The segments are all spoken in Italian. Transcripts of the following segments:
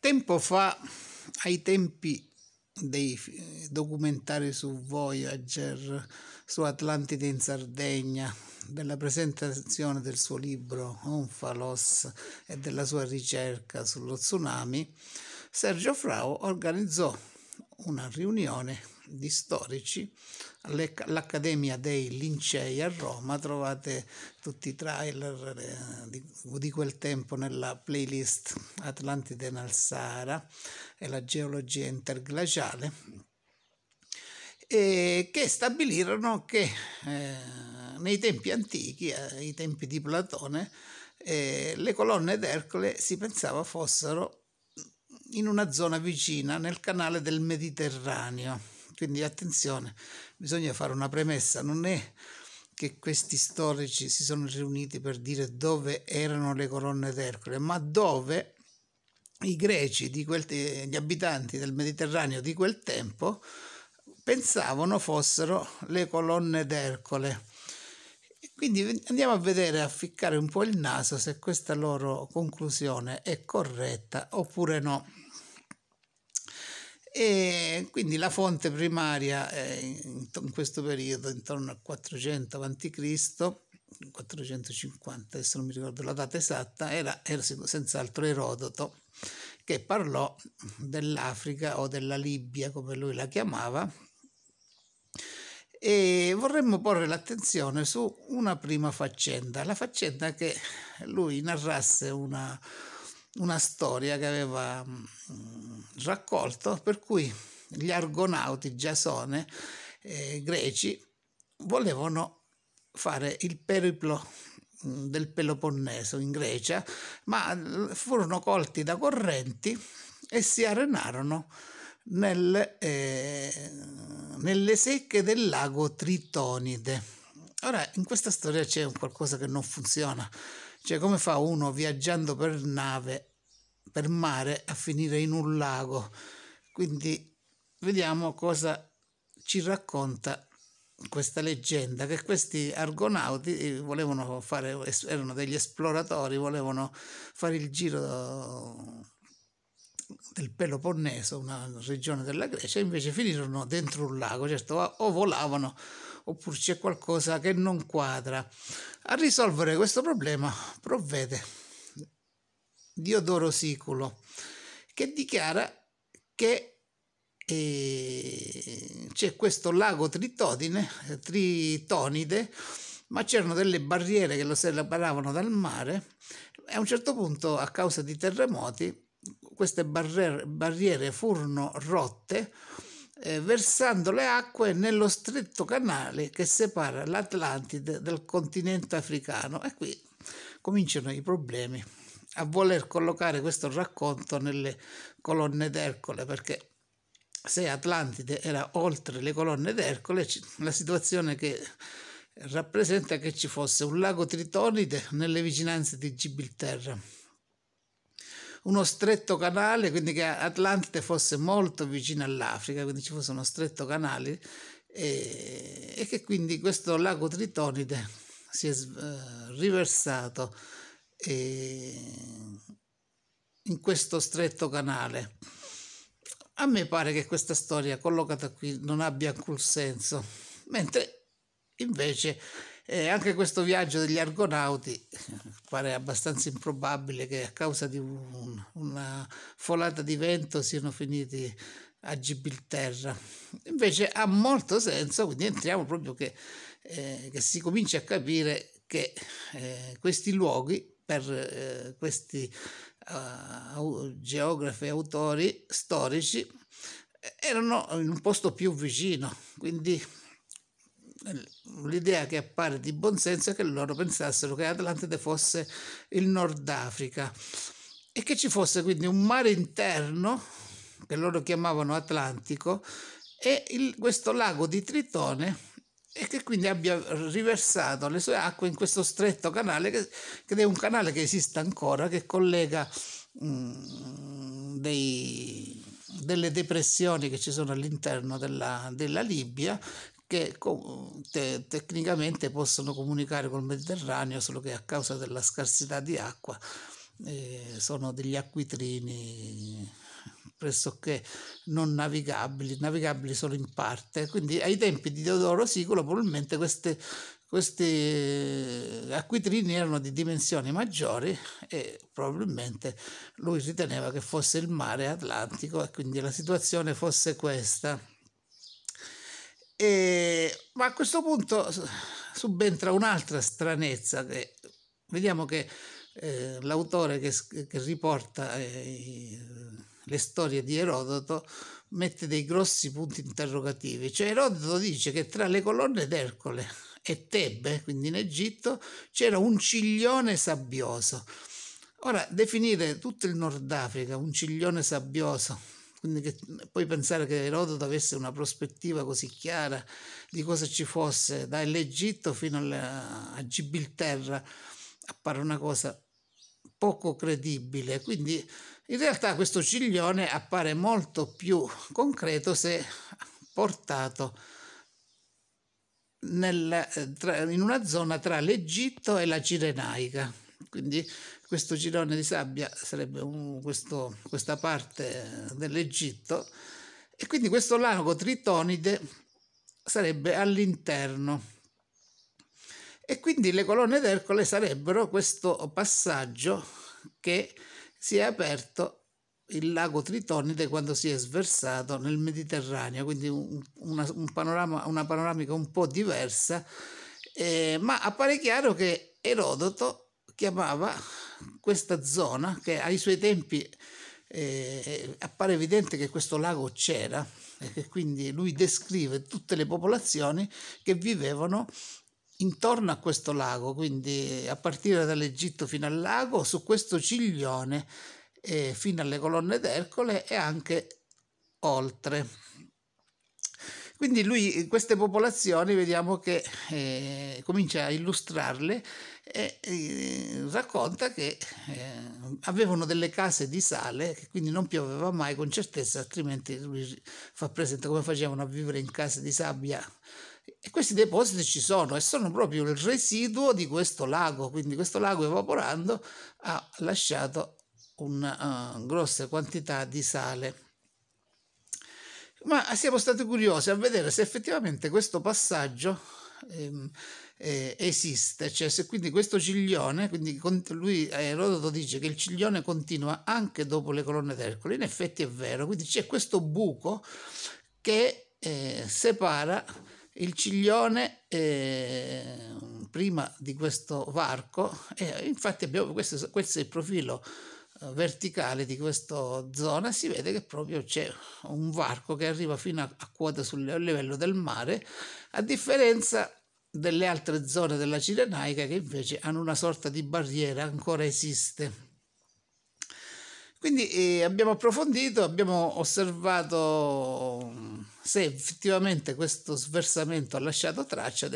Tempo fa, ai tempi dei documentari su Voyager, su Atlantide in Sardegna, della presentazione del suo libro Onfalos e della sua ricerca sullo tsunami, Sergio Frau organizzò una riunione di storici all'Accademia dei Lincei a Roma. Trovate tutti i trailer eh, di, quel tempo nella playlist Atlantide nel Sahara e la geologia interglaciale e che stabilirono che eh, nei tempi antichi, ai tempi di Platone, eh, le colonne d'Ercole si pensava fossero in una zona vicina nel canale del Mediterraneo. Quindi attenzione, bisogna fare una premessa, non è che questi storici si sono riuniti per dire dove erano le colonne d'Ercole, ma dove i greci, quel, gli abitanti del Mediterraneo di quel tempo, pensavano fossero le colonne d'Ercole. Quindi andiamo a vedere, a ficcare un po' il naso se questa loro conclusione è corretta oppure no. E quindi la fonte primaria in questo periodo, intorno al 400 a.C., 450, adesso non mi ricordo la data esatta, era, era senz'altro Erodoto, che parlò dell'Africa o della Libia, come lui la chiamava, e vorremmo porre l'attenzione su una prima faccenda, la faccenda che lui narrasse una, una storia che aveva mm, raccolto per cui gli argonauti Giasone eh, greci volevano fare il periplo mm, del Peloponneso in Grecia, ma furono colti da correnti e si arenarono nel, eh, nelle secche del lago Tritonide. Ora, in questa storia c'è qualcosa che non funziona. Cioè, come fa uno viaggiando per nave, per mare, a finire in un lago? Quindi vediamo cosa ci racconta questa leggenda che questi argonauti eh, volevano fare, erano degli esploratori, volevano fare il giro del Peloponneso, una regione della Grecia, invece finirono dentro un lago, certo, o volavano oppure c'è qualcosa che non quadra. A risolvere questo problema provvede Diodoro Siculo, che dichiara che eh, c'è questo lago Tritodine, Tritonide, ma c'erano delle barriere che lo separavano dal mare e a un certo punto, a causa di terremoti, queste barriere, barriere furono rotte eh, versando le acque nello stretto canale che separa l'Atlantide dal continente africano. E qui cominciano i problemi a voler collocare questo racconto nelle colonne d'Ercole perché se Atlantide era oltre le colonne d'Ercole la situazione che rappresenta che ci fosse un lago Tritonide nelle vicinanze di Gibilterra uno stretto canale, quindi che Atlantide fosse molto vicino all'Africa, quindi ci fosse uno stretto canale e, e che quindi questo lago Tritonide si è uh, riversato eh, in questo stretto canale. A me pare che questa storia collocata qui non abbia alcun senso, mentre invece e anche questo viaggio degli argonauti pare abbastanza improbabile che a causa di un, una folata di vento siano finiti a Gibilterra. Invece ha molto senso, quindi entriamo proprio che, eh, che si comincia a capire che eh, questi luoghi per eh, questi uh, geografi e autori storici erano in un posto più vicino, quindi l'idea che appare di buonsenso è che loro pensassero che Atlantide fosse il Nord Africa e che ci fosse quindi un mare interno che loro chiamavano Atlantico e il, questo lago di Tritone e che quindi abbia riversato le sue acque in questo stretto canale che, che è un canale che esiste ancora che collega mh, mm, dei, delle depressioni che ci sono all'interno della, della Libia che te, tecnicamente possono comunicare col Mediterraneo, solo che a causa della scarsità di acqua eh, sono degli acquitrini pressoché non navigabili, navigabili solo in parte. Quindi ai tempi di Teodoro Siculo probabilmente queste, questi acquitrini erano di dimensioni maggiori e probabilmente lui riteneva che fosse il mare Atlantico e quindi la situazione fosse questa. E, ma a questo punto subentra un'altra stranezza che vediamo che eh, l'autore che, che riporta eh, le storie di Erodoto mette dei grossi punti interrogativi. Cioè Erodoto dice che tra le colonne d'Ercole e Tebe, quindi in Egitto, c'era un ciglione sabbioso. Ora, definire tutto il Nord Africa un ciglione sabbioso, quindi che, puoi pensare che Erodoto avesse una prospettiva così chiara di cosa ci fosse dall'Egitto fino alla, a Gibilterra, appare una cosa poco credibile. Quindi in realtà questo ciglione appare molto più concreto se portato nel, tra, in una zona tra l'Egitto e la Cirenaica. Quindi questo girone di sabbia sarebbe un, questo, questa parte dell'Egitto. E quindi questo lago Tritonide sarebbe all'interno. E quindi le colonne d'Ercole sarebbero questo passaggio che si è aperto il lago Tritonide quando si è sversato nel Mediterraneo, quindi un, una, un panorama, una panoramica un po' diversa, eh, ma appare chiaro che Erodoto chiamava questa zona, che ai suoi tempi eh, appare evidente che questo lago c'era, e che quindi lui descrive tutte le popolazioni che vivevano intorno a questo lago, quindi a partire dall'Egitto fino al lago, su questo ciglione eh, fino alle colonne d'Ercole e anche oltre. Quindi lui queste popolazioni vediamo che eh, comincia a illustrarle e eh, racconta che eh, avevano delle case di sale che quindi non pioveva mai con certezza, altrimenti lui fa presente come facevano a vivere in case di sabbia e questi depositi ci sono e sono proprio il residuo di questo lago, quindi questo lago evaporando ha lasciato una uh, grossa quantità di sale. Ma siamo stati curiosi a vedere se effettivamente questo passaggio ehm, eh, esiste, cioè se quindi questo ciglione, quindi lui Erodoto dice che il ciglione continua anche dopo le colonne d'Ercole, in effetti è vero, quindi c'è questo buco che eh, separa il ciglione eh, prima di questo varco, e infatti abbiamo questo, questo è il profilo verticale di questa zona si vede che proprio c'è un varco che arriva fino a, a quota sul livello del mare, a differenza delle altre zone della Cirenaica che invece hanno una sorta di barriera, ancora esiste. Quindi eh, abbiamo approfondito, abbiamo osservato se effettivamente questo sversamento ha lasciato traccia,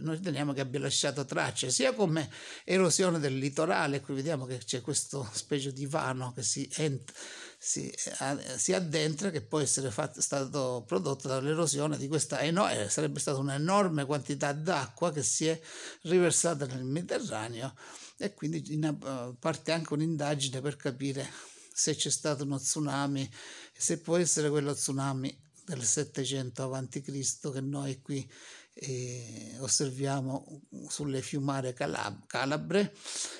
noi riteniamo che abbia lasciato traccia, sia come erosione del litorale, qui vediamo che c'è questo specie di vano che si, ent, si, si addentra, che può essere fatto, stato prodotto dall'erosione di questa enorme, sarebbe stata un'enorme quantità d'acqua che si è riversata nel Mediterraneo e quindi in, parte anche un'indagine per capire se c'è stato uno tsunami, se può essere quello tsunami del 700 a.C. che noi qui eh, osserviamo sulle fiumare calab- calabre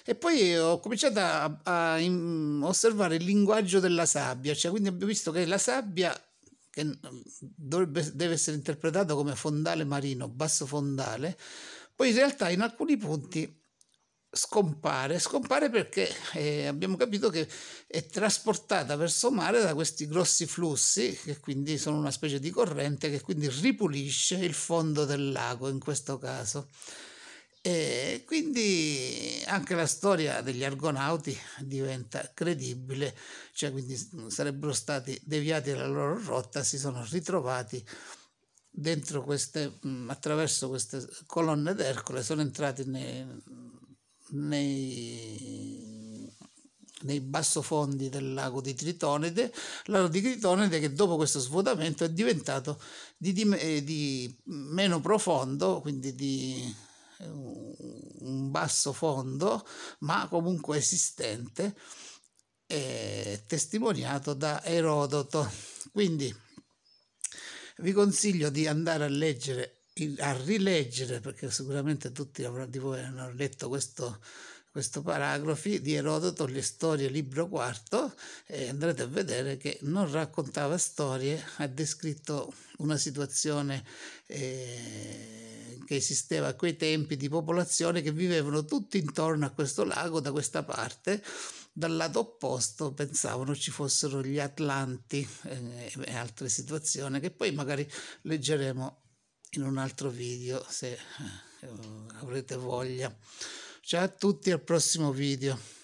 e poi ho cominciato a, a in, osservare il linguaggio della sabbia, cioè quindi abbiamo visto che la sabbia che dovrebbe, deve essere interpretata come fondale marino, basso fondale, poi in realtà in alcuni punti scompare, scompare perché eh, abbiamo capito che è trasportata verso mare da questi grossi flussi che quindi sono una specie di corrente che quindi ripulisce il fondo del lago in questo caso. E quindi anche la storia degli argonauti diventa credibile, cioè quindi sarebbero stati deviati dalla loro rotta, si sono ritrovati dentro queste, attraverso queste colonne d'Ercole, sono entrati nei, nei, nei bassofondi del lago di Tritonide, lago di Tritonide che dopo questo svuotamento è diventato di, di, eh, di meno profondo, quindi di eh, un basso fondo, ma comunque esistente, testimoniato da Erodoto. Quindi vi consiglio di andare a leggere, a rileggere, perché sicuramente tutti di voi hanno letto questo, questo paragrafo di Erodoto, le storie, libro quarto, e andrete a vedere che non raccontava storie, ha descritto una situazione eh, che esisteva a quei tempi di popolazione che vivevano tutti intorno a questo lago da questa parte. Dal lato opposto pensavano ci fossero gli Atlanti eh, e altre situazioni che poi magari leggeremo in un altro video se eh, avrete voglia. Ciao a tutti al prossimo video.